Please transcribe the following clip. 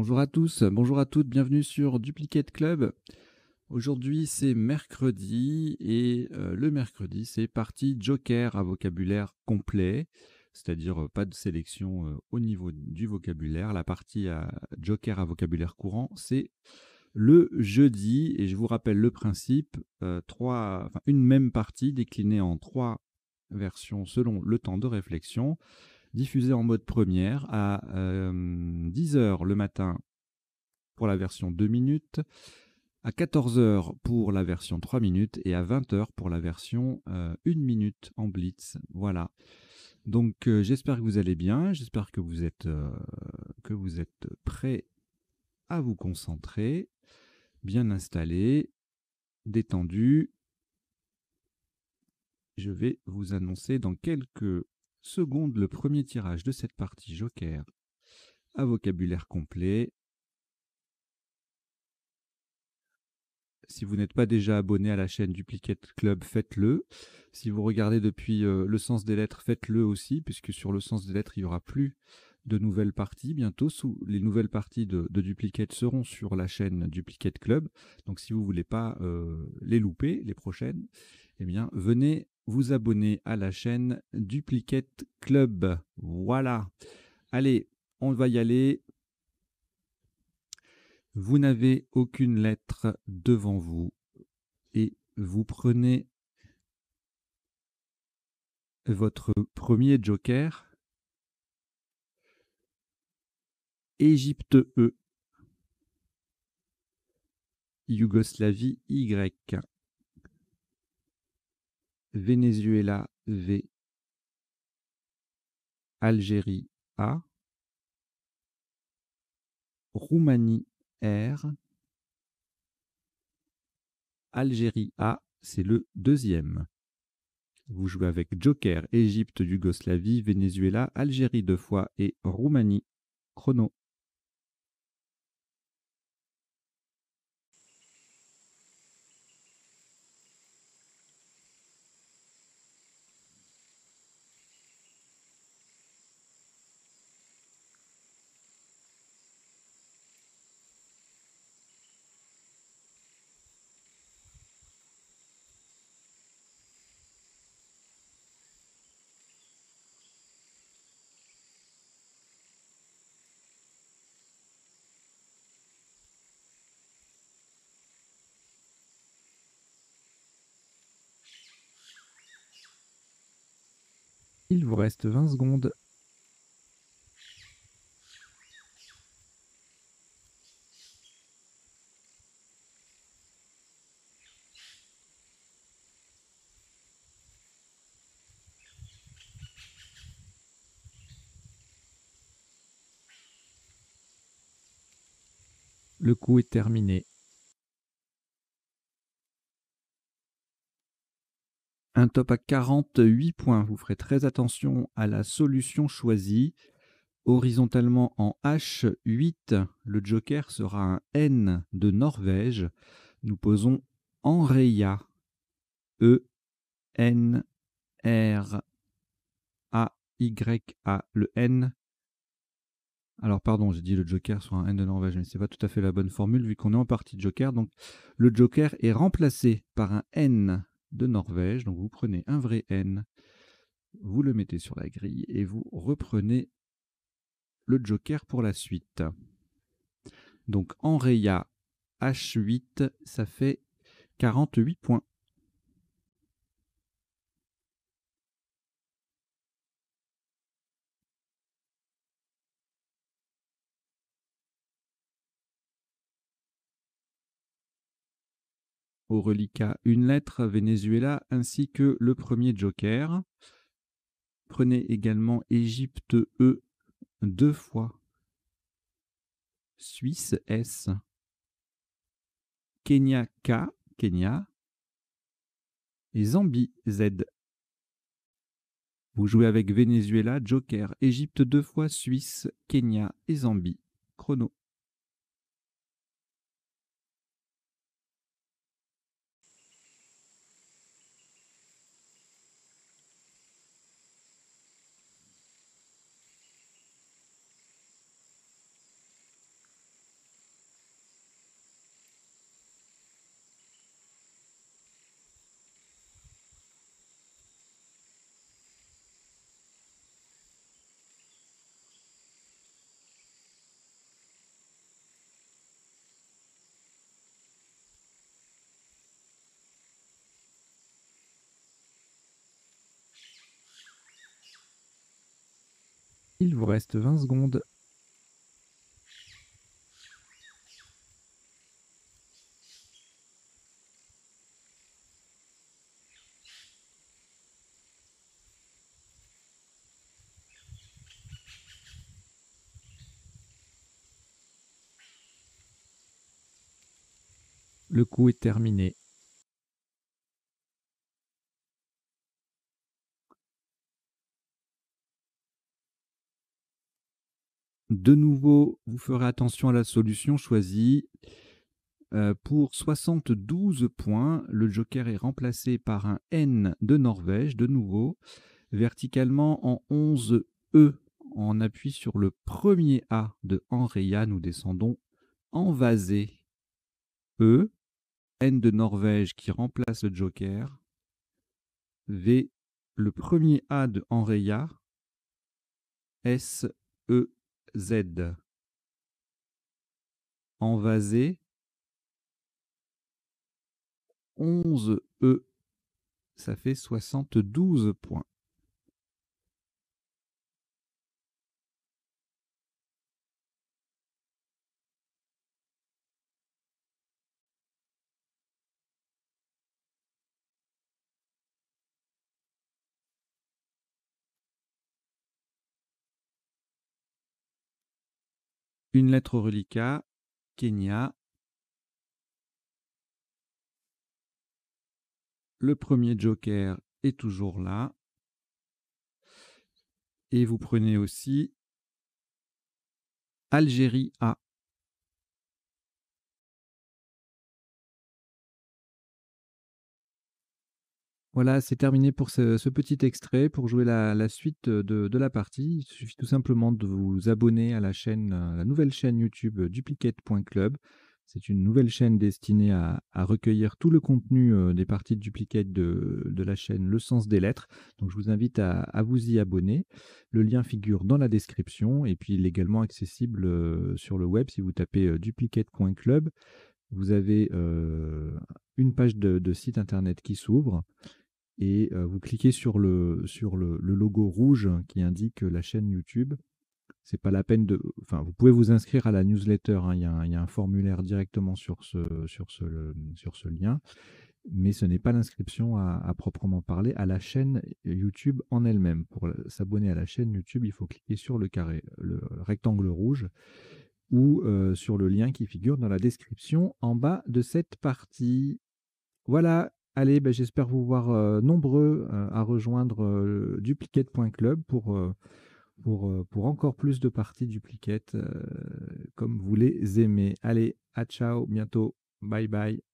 Bonjour à tous, bonjour à toutes, bienvenue sur Duplicate Club. Aujourd'hui c'est mercredi et euh, le mercredi c'est partie Joker à vocabulaire complet, c'est-à-dire euh, pas de sélection euh, au niveau du vocabulaire. La partie à Joker à vocabulaire courant c'est le jeudi et je vous rappelle le principe, une même partie déclinée en trois versions selon le temps de réflexion diffusée en mode première à 10h euh, le matin pour la version 2 minutes, à 14h pour la version 3 minutes et à 20h pour la version 1 euh, minute en blitz. Voilà. Donc euh, j'espère que vous allez bien, j'espère que vous êtes que vous êtes prêts à vous concentrer, bien installé, détendu. Je vais vous annoncer dans quelques seconde le premier tirage de cette partie Joker à vocabulaire complet. Si vous n'êtes pas déjà abonné à la chaîne Duplicate Club, faites-le. Si vous regardez depuis euh, le sens des lettres, faites-le aussi, puisque sur le sens des lettres, il n'y aura plus de nouvelles parties bientôt. Les nouvelles parties de, Duplicate seront sur la chaîne Duplicate Club. Donc si vous ne voulez pas euh, les louper, les prochaines, eh bien venez vous abonner à la chaîne Duplicate Club. Voilà. Allez, on va y aller. Vous n'avez aucune lettre devant vous et vous prenez votre premier joker. Égypte E. Yougoslavie Y. Venezuela V, Algérie A, Roumanie R, Algérie A, c'est le deuxième. Vous jouez avec Joker, Égypte, Yougoslavie, Venezuela, Algérie deux fois et Roumanie. Chrono. Il vous reste 20 secondes. Le coup est terminé. Un top à 48 points. Vous ferez très attention à la solution choisie. Horizontalement en H8, le joker sera un N de Norvège. Nous posons Enreya. E N R A Y A. Le N. Alors pardon, j'ai dit le joker soit un N de Norvège, mais ce n'est pas tout à fait la bonne formule vu qu'on est en partie joker. Donc le joker est remplacé par un N de Norvège. Donc vous prenez un vrai N, vous le mettez sur la grille et vous reprenez le joker pour la suite. Donc en Réa H8, ça fait 48 points. Reliquat une lettre Venezuela ainsi que le premier joker. Prenez également Égypte E deux fois. Suisse S. Kenya K, Kenya. Et Zambie Z. Vous jouez avec Venezuela, Joker, Égypte deux fois, Suisse, Kenya et Zambie. Chrono. Il vous reste 20 secondes. Le coup est terminé. De nouveau, vous ferez attention à la solution choisie. Euh, pour 72 points, le joker est remplacé par un N de Norvège, de nouveau, verticalement en 11 E. On appuie sur le premier A de Henreya, nous descendons en vasé. E, N de Norvège qui remplace le joker. V, le premier A de Henreya. S, E, Z. Envasé. 11 E. Ça fait 72 points. Une lettre reliquat, Kenya. Le premier joker est toujours là. Et vous prenez aussi Algérie A. Voilà, c'est terminé pour ce, petit extrait. Pour jouer la, suite de, la partie, il suffit tout simplement de vous abonner à la chaîne, la nouvelle chaîne YouTube duplicate.club. C'est une nouvelle chaîne destinée à, recueillir tout le contenu euh, des parties de de, la chaîne Le Sens des Lettres. Donc je vous invite à, vous y abonner. Le lien figure dans la description et puis il est également accessible euh, sur le web si vous tapez euh, duplicate.club. Vous avez une page de site internet qui s'ouvre et vous cliquez sur le, sur le, logo rouge qui indique la chaîne YouTube. C'est pas la peine de. Enfin, vous pouvez vous inscrire à la newsletter. Hein, il, y a un, formulaire directement sur ce, sur ce, sur ce lien, mais ce n'est pas l'inscription à, proprement parler à la chaîne YouTube en elle-même. Pour s'abonner à la chaîne YouTube, il faut cliquer sur le carré, le rectangle rouge ou sur le lien qui figure dans la description en bas de cette partie. Voilà, Allez, ben, j'espère vous voir euh, nombreux euh, à rejoindre euh, pour, pour, pour encore plus de parties duplicate comme vous les aimez. Allez, à ciao, bientôt. Bye bye.